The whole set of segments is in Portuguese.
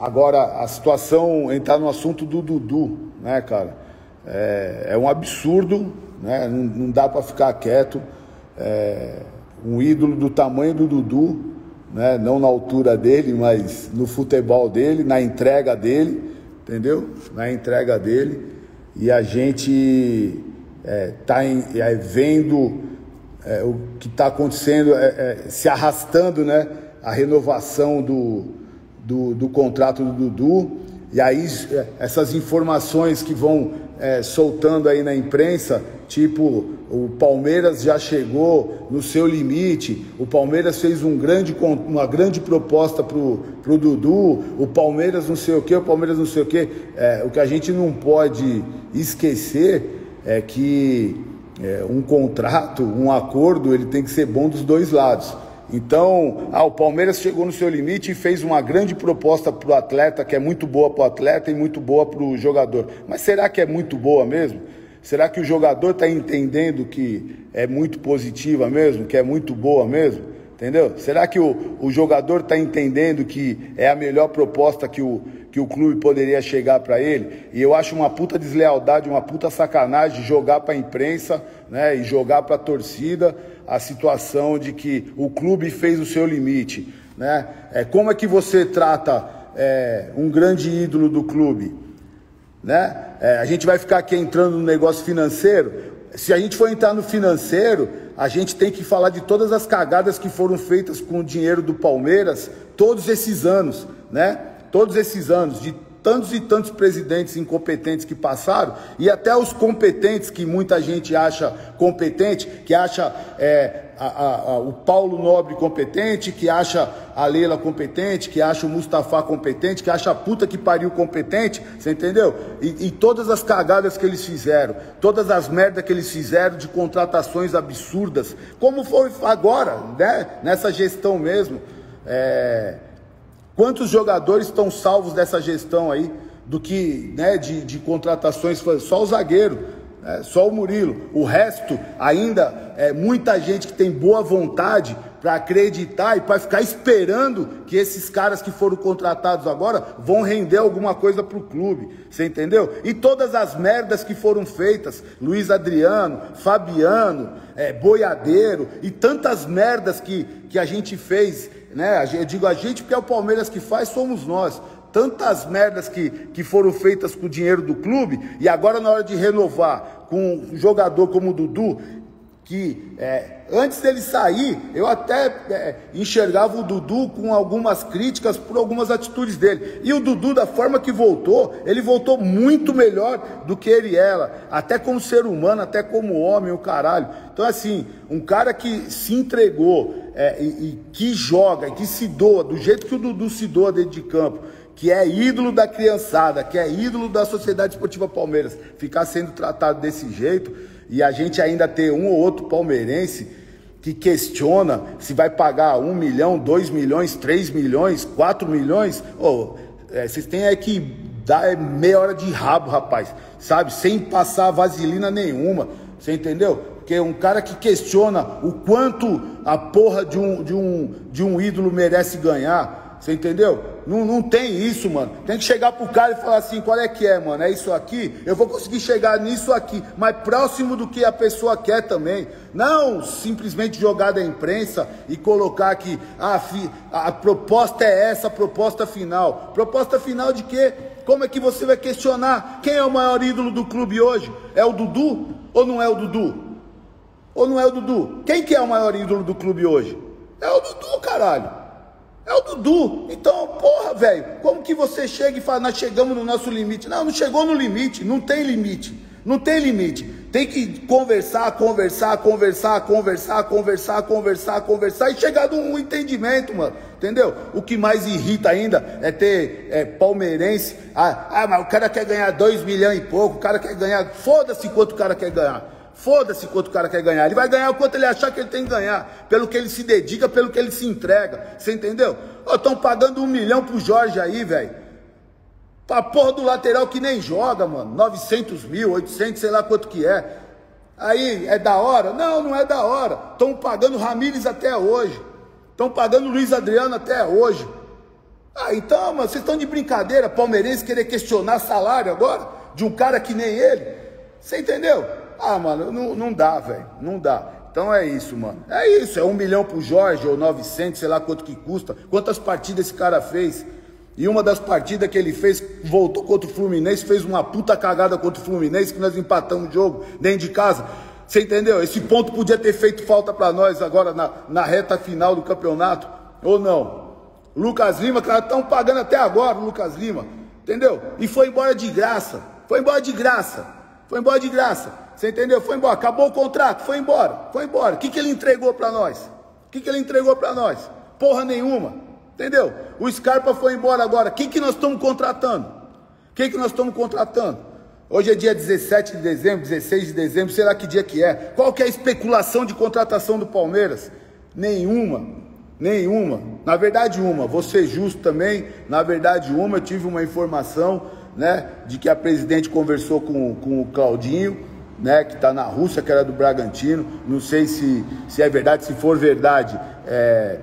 agora, a situação, entrar no assunto do Dudu, né, cara? É, é um absurdo, né? Não, não dá para ficar quieto. É, um ídolo do tamanho do Dudu, né? Não na altura dele, mas no futebol dele, na entrega dele, entendeu? Na entrega dele. E a gente é, tá em, é, vendo é, o que está acontecendo, é, é, se arrastando, né? A renovação do, do, do contrato do Dudu. E aí é, essas informações que vão é, soltando aí na imprensa, tipo, o Palmeiras já chegou no seu limite, o Palmeiras fez um grande, uma grande proposta pro, pro Dudu, o Palmeiras não sei o que, o Palmeiras não sei o que. É, o que a gente não pode esquecer é que é, um contrato, um acordo, ele tem que ser bom dos dois lados. Então, ah, o Palmeiras chegou no seu limite e fez uma grande proposta para o atleta, que é muito boa para o atleta e muito boa para o jogador. Mas será que é muito boa mesmo? Será que o jogador está entendendo que é muito positiva mesmo, que é muito boa mesmo? Entendeu? Será que o, o jogador está entendendo que é a melhor proposta que o, que o clube poderia chegar para ele? E eu acho uma puta deslealdade, uma puta sacanagem jogar para a imprensa né, e jogar para a torcida a situação de que o clube fez o seu limite. Né? É, como é que você trata é, um grande ídolo do clube? Né? É, a gente vai ficar aqui entrando no negócio financeiro. Se a gente for entrar no financeiro, a gente tem que falar de todas as cagadas que foram feitas com o dinheiro do Palmeiras todos esses anos, né? Todos esses anos, de tantos e tantos presidentes incompetentes que passaram, e até os competentes que muita gente acha competente, que acha é, a, a, a, o Paulo Nobre competente, que acha a Leila competente, que acha o Mustafa competente, que acha a puta que pariu competente, você entendeu? E, e todas as cagadas que eles fizeram, todas as merdas que eles fizeram de contratações absurdas, como foi agora, né? Nessa gestão mesmo. É, Quantos jogadores estão salvos dessa gestão aí? Do que né, de, de contratações, só o zagueiro, né, só o Murilo. O resto, ainda é muita gente que tem boa vontade para acreditar e para ficar esperando que esses caras que foram contratados agora vão render alguma coisa para o clube. Você entendeu? E todas as merdas que foram feitas, Luiz Adriano, Fabiano, é, Boiadeiro e tantas merdas que, que a gente fez né? Eu digo a gente porque é o Palmeiras que faz, somos nós. Tantas merdas que, que foram feitas com o dinheiro do clube, e agora na hora de renovar com um jogador como o Dudu, que é, antes dele sair, eu até é, enxergava o Dudu com algumas críticas por algumas atitudes dele. E o Dudu, da forma que voltou, ele voltou muito melhor do que ele era, até como ser humano, até como homem, o caralho. Então, assim, um cara que se entregou é, e, e que joga, que se doa, do jeito que o Dudu se doa dentro de campo, que é ídolo da criançada, que é ídolo da Sociedade Esportiva Palmeiras, ficar sendo tratado desse jeito e a gente ainda ter um ou outro palmeirense que questiona se vai pagar um milhão, dois milhões, três milhões, quatro milhões, oh, é, vocês têm é que dar meia hora de rabo, rapaz, sabe? Sem passar vaselina nenhuma, você entendeu? que é um cara que questiona o quanto a porra de um, de um, de um ídolo merece ganhar. Você entendeu? Não, não tem isso, mano. Tem que chegar pro cara e falar assim: qual é que é, mano? É isso aqui? Eu vou conseguir chegar nisso aqui, mas próximo do que a pessoa quer também. Não simplesmente jogar da imprensa e colocar que ah, a, a proposta é essa, a proposta final. Proposta final de quê? Como é que você vai questionar quem é o maior ídolo do clube hoje? É o Dudu ou não é o Dudu? Ou não é o Dudu? Quem que é o maior ídolo do clube hoje? É o Dudu, caralho. É o Dudu. Então, porra, velho, como que você chega e fala, nós chegamos no nosso limite? Não, não chegou no limite, não tem limite. Não tem limite. Tem que conversar, conversar, conversar, conversar, conversar, conversar, conversar e chegar num entendimento, mano. Entendeu? O que mais irrita ainda é ter é, palmeirense. Ah, ah, mas o cara quer ganhar dois milhões e pouco, o cara quer ganhar. Foda-se quanto o cara quer ganhar. Foda-se quanto o cara quer ganhar. Ele vai ganhar o quanto ele achar que ele tem que ganhar. Pelo que ele se dedica, pelo que ele se entrega. Você entendeu? Estão pagando um milhão pro Jorge aí, velho. Pra porra do lateral que nem joga, mano. 900 mil, 800, sei lá quanto que é. Aí, é da hora? Não, não é da hora. Estão pagando Ramires até hoje. Estão pagando Luiz Adriano até hoje. Ah, então, mano, vocês estão de brincadeira, palmeirense querer questionar salário agora de um cara que nem ele. Você entendeu? Ah, mano, não, não dá, velho. Não dá. Então é isso, mano. É isso, é um milhão pro Jorge, ou 900, sei lá quanto que custa. Quantas partidas esse cara fez? E uma das partidas que ele fez, voltou contra o Fluminense, fez uma puta cagada contra o Fluminense, que nós empatamos o jogo dentro de casa. Você entendeu? Esse ponto podia ter feito falta para nós agora na, na reta final do campeonato, ou não? Lucas Lima, cara, estão pagando até agora o Lucas Lima, entendeu? E foi embora de graça, foi embora de graça, foi embora de graça. Você entendeu? Foi embora. Acabou o contrato, foi embora. Foi embora. O que, que ele entregou para nós? O que, que ele entregou para nós? Porra nenhuma. Entendeu? O Scarpa foi embora agora. Quem que nós estamos contratando? Quem que nós estamos contratando? Hoje é dia 17 de dezembro, 16 de dezembro, sei lá que dia que é. Qual que é a especulação de contratação do Palmeiras? Nenhuma. Nenhuma. Na verdade, uma. Vou ser justo também. Na verdade, uma. Eu tive uma informação, né, de que a presidente conversou com, com o Claudinho né, que está na Rússia, que era do Bragantino. Não sei se, se é verdade, se for verdade, é,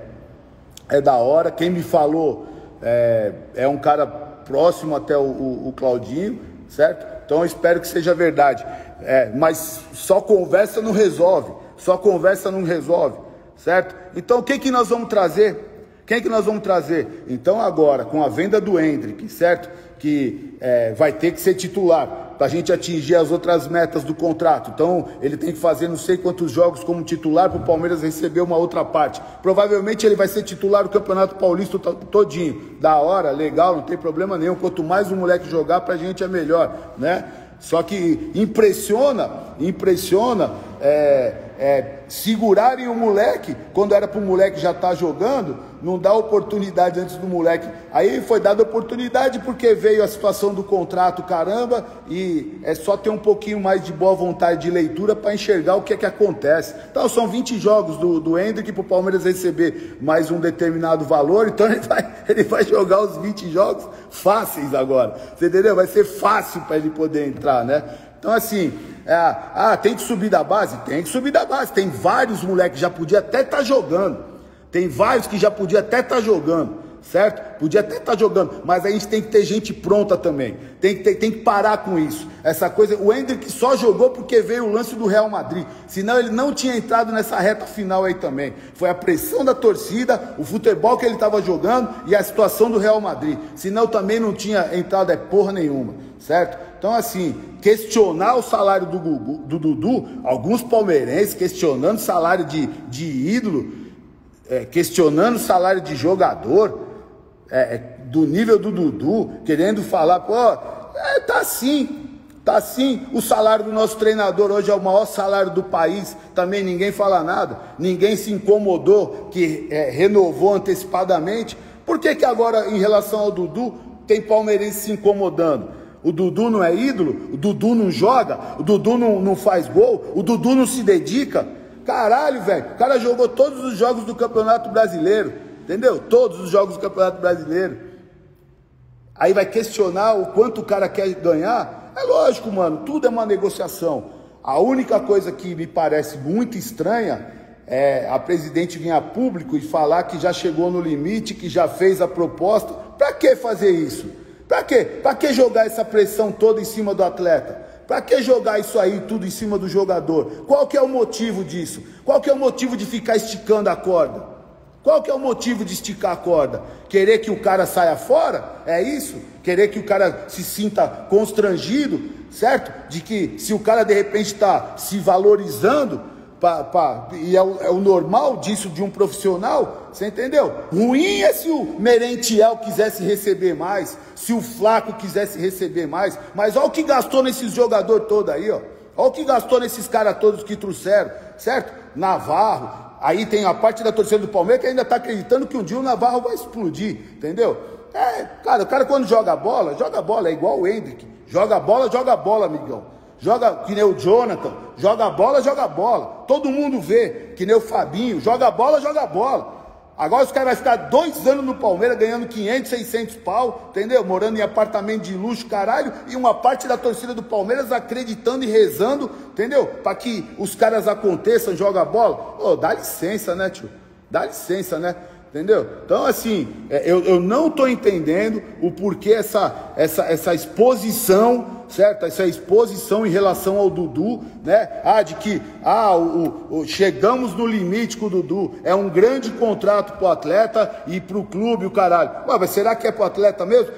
é da hora. Quem me falou é, é um cara próximo até o, o, o Claudinho, certo? Então eu espero que seja verdade. É, mas só conversa não resolve. Só conversa não resolve, certo? Então o que, que nós vamos trazer? Quem que nós vamos trazer? Então agora, com a venda do Hendrick, certo? Que é, vai ter que ser titular para a gente atingir as outras metas do contrato. Então, ele tem que fazer não sei quantos jogos como titular para o Palmeiras receber uma outra parte. Provavelmente ele vai ser titular do Campeonato Paulista todinho. Da hora, legal, não tem problema nenhum. Quanto mais o moleque jogar, para a gente é melhor, né? Só que impressiona, impressiona é, é, segurarem o moleque, quando era para o moleque já estar tá jogando, não dá oportunidade antes do moleque. Aí foi dada oportunidade porque veio a situação do contrato, caramba, e é só ter um pouquinho mais de boa vontade de leitura para enxergar o que é que acontece. Então são 20 jogos do, do Hendrick para o Palmeiras receber mais um determinado valor, então ele vai, ele vai jogar os 20 jogos fáceis agora. Você entendeu? Vai ser fácil para ele poder entrar, né? Então, assim, é, ah, tem que subir da base? Tem que subir da base. Tem vários moleques que já podia até estar tá jogando. Tem vários que já podia até estar tá jogando, certo? Podia até estar tá jogando, mas a gente tem que ter gente pronta também. Tem que, ter, tem que parar com isso. Essa coisa, o Hendrick só jogou porque veio o lance do Real Madrid. Senão ele não tinha entrado nessa reta final aí também. Foi a pressão da torcida, o futebol que ele estava jogando e a situação do Real Madrid. Senão também não tinha entrado é porra nenhuma, certo? Então, assim, questionar o salário do, do Dudu, alguns palmeirenses questionando o salário de, de ídolo, é, questionando o salário de jogador, é, é, do nível do Dudu, querendo falar, pô, é, tá assim, tá assim. O salário do nosso treinador hoje é o maior salário do país, também ninguém fala nada, ninguém se incomodou que é, renovou antecipadamente. Por que, que agora, em relação ao Dudu, tem palmeirense se incomodando? O Dudu não é ídolo, o Dudu não joga, o Dudu não, não faz gol, o Dudu não se dedica. Caralho, velho, o cara jogou todos os jogos do Campeonato Brasileiro, entendeu? Todos os jogos do Campeonato Brasileiro. Aí vai questionar o quanto o cara quer ganhar. É lógico, mano, tudo é uma negociação. A única coisa que me parece muito estranha é a presidente vir a público e falar que já chegou no limite, que já fez a proposta. Para que fazer isso? Para quê? Para que jogar essa pressão toda em cima do atleta? Para que jogar isso aí tudo em cima do jogador? Qual que é o motivo disso? Qual que é o motivo de ficar esticando a corda? Qual que é o motivo de esticar a corda? Querer que o cara saia fora? É isso? Querer que o cara se sinta constrangido, certo? De que se o cara de repente está se valorizando, E é o, é o, normal disso de um profissional, você entendeu? Ruim é se o Merentiel quisesse receber mais, se o Flaco quisesse receber mais, mas olha o que gastou nesses jogadores todos aí, ó. Olha o que gastou nesses caras todos que trouxeram, certo? Navarro, aí tem a parte da torcida do Palmeiras que ainda está acreditando que um dia o Navarro vai explodir, entendeu? É, cara, o cara quando joga bola, joga bola, é igual o Hendrick. Joga bola, joga bola, amigão. Joga que nem o Jonathan, joga bola, joga bola. Todo mundo vê, que nem o Fabinho, joga bola, joga bola. Agora os caras vão ficar dois anos no Palmeiras ganhando 500, 600 pau, entendeu? Morando em apartamento de luxo, caralho, e uma parte da torcida do Palmeiras acreditando e rezando, entendeu? Para que os caras aconteçam, joga bola. Ô, dá licença, né, tio? Dá licença, né? Entendeu? Então, assim, é, eu, eu não estou entendendo o porquê essa, essa, essa exposição, certo? Essa exposição em relação ao Dudu, né? Ah, de que ah, o, o chegamos no limite com o Dudu, é um grande contrato para o atleta e para o clube, o caralho. Ué, mas será que é para o atleta mesmo?